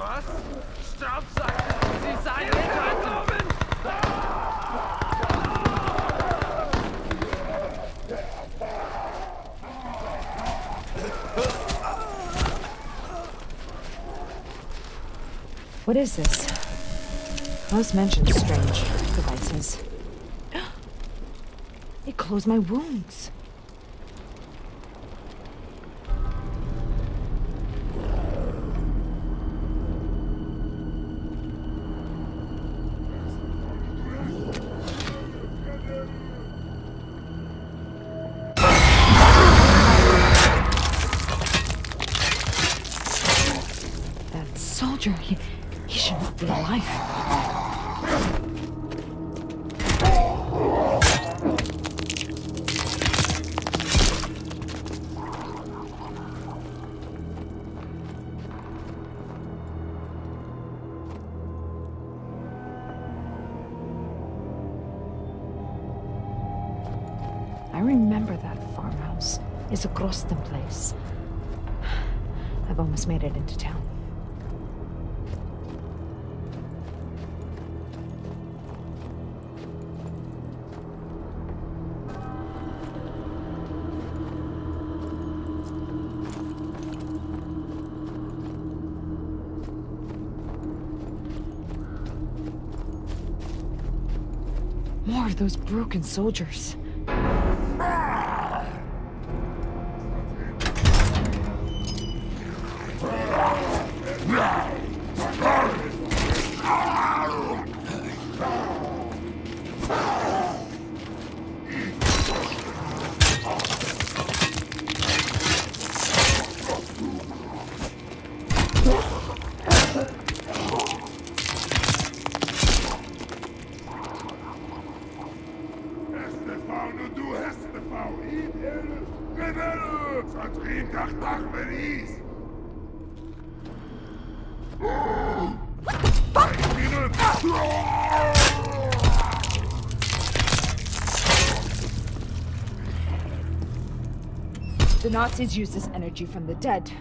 Was? Staubsack! Sie seien! What is this? Klaus mentioned strange devices. They close my wounds. Soldier, he, he should not be alive. I remember that farmhouse. It's a Grosten place. I've almost made it into town. More of those broken soldiers. The Nazis use this energy from the dead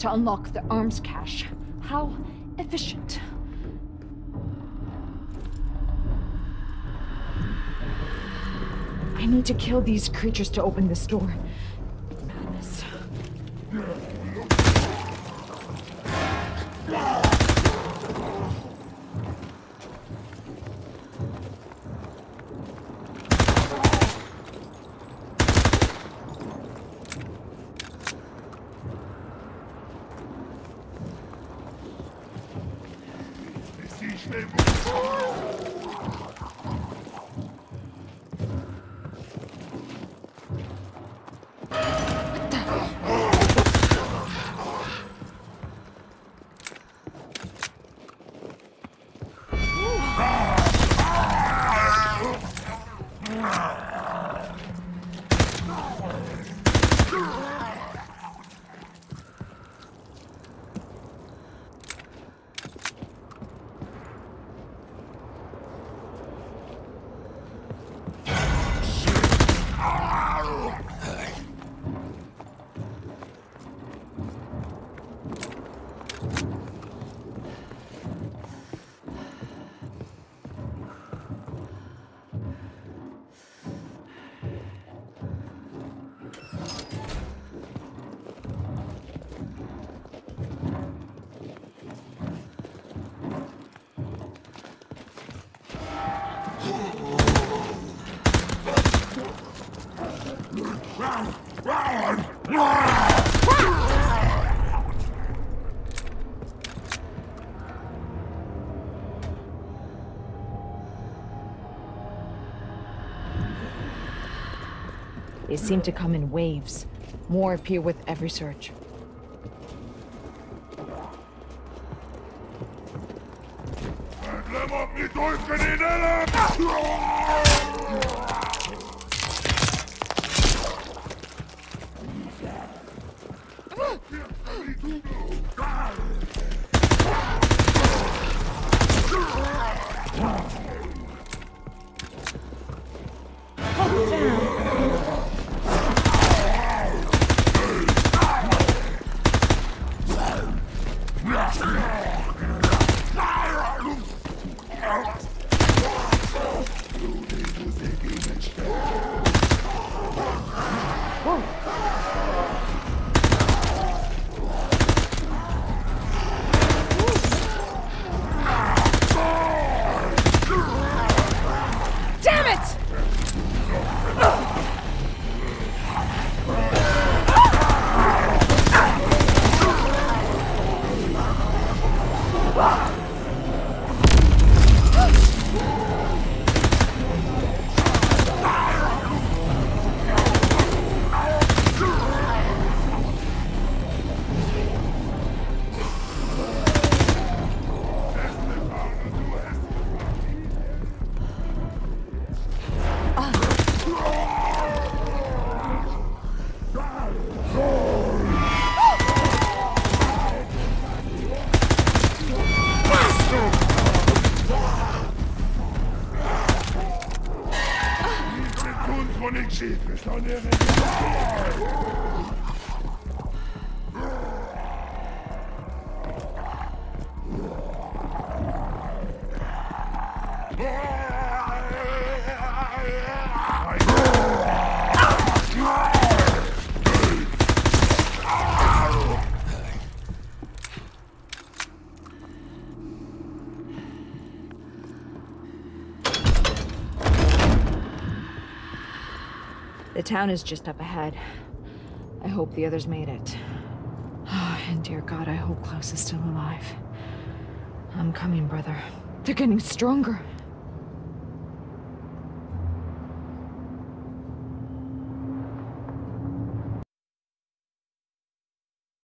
to unlock the arms cache. How efficient. I need to kill these creatures to open this door. Schnell. They seem to come in waves. More appear with every search. The game. Schild beschleunigen. Ah! Town is just up ahead. I hope the others made it. And dear God, I hope Klaus is still alive. I'm coming, brother. They're getting stronger.